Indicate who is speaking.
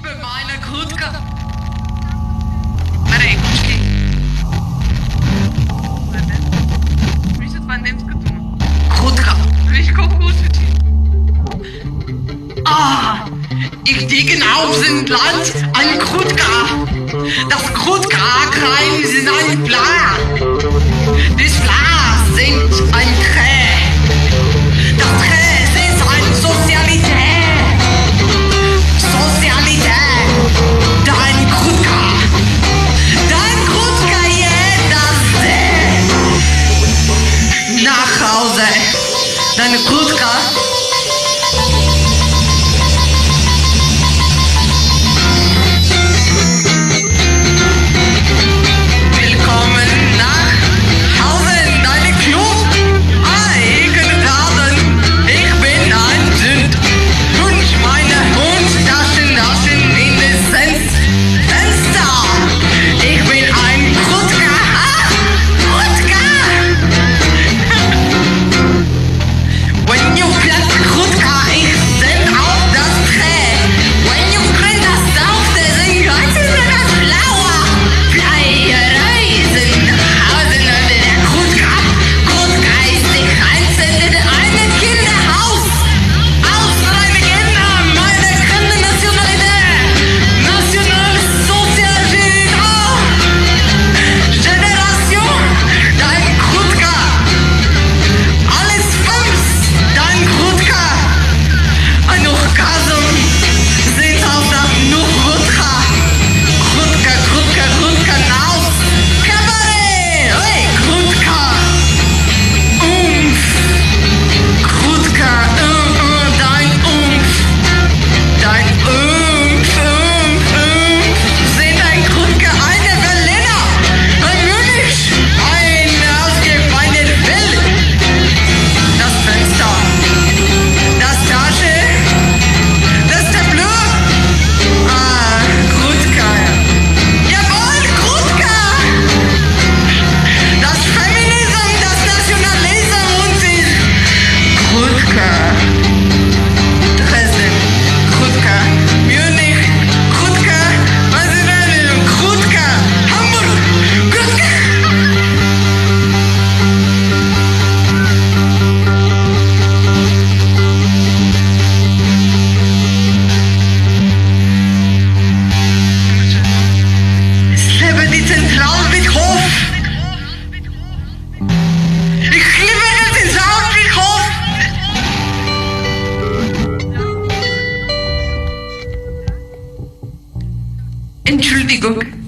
Speaker 1: liebe meine Kurtka. Mere ekučki. Više това немска дума. Kurtka. Виж колко учи. Ah, ich liege genau auf dem Land ein Krutka. Das Krutka-Kreis ist ein Plan. धन खुद का Atlántico.